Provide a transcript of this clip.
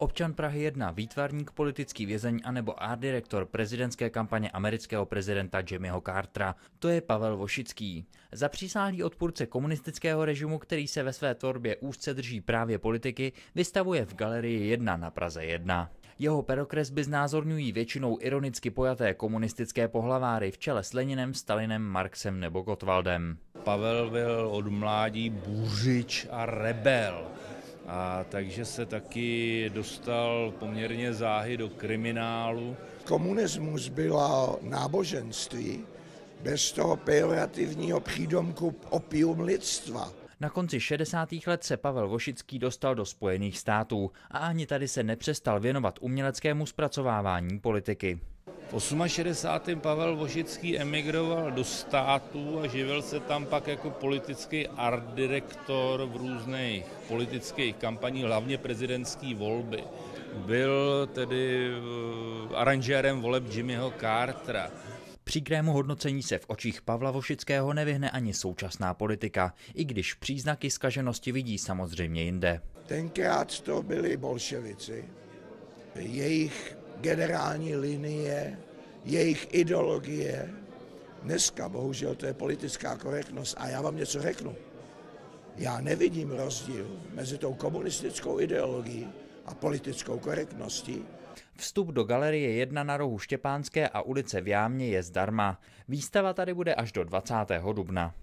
Občan Prahy 1, výtvarník, politický vězeň anebo art direktor prezidentské kampaně amerického prezidenta Jimmyho Cartera. To je Pavel Vošický. Zapřísáhlý odpůrce komunistického režimu, který se ve své tvorbě úzce drží právě politiky, vystavuje v galerii 1 na Praze 1. Jeho perokresby znázorňují většinou ironicky pojaté komunistické pohlaváry v čele s Leninem, Stalinem, Marxem nebo Gottwaldem. Pavel byl od mládí bůřič a rebel. A takže se taky dostal poměrně záhy do kriminálu. Komunismus bylo náboženství bez toho pejorativního přídomku opium lidstva. Na konci 60. let se Pavel Vošický dostal do Spojených států a ani tady se nepřestal věnovat uměleckému zpracovávání politiky. V 68. Pavel Vošický emigroval do států a živil se tam pak jako politický art direktor v různých politických kampaních, hlavně prezidentské volby. Byl tedy eh, aranžérem voleb Jimmyho Cartera. Příkrému hodnocení se v očích Pavla Vošického nevyhne ani současná politika, i když příznaky skaženosti vidí samozřejmě jinde. Tenkrát to byli bolševici. Jejich generální linie, jejich ideologie. Dneska bohužel to je politická korektnost a já vám něco řeknu. Já nevidím rozdíl mezi tou komunistickou ideologií a politickou korektností. Vstup do galerie 1 na rohu Štěpánské a ulice v Jámě je zdarma. Výstava tady bude až do 20. dubna.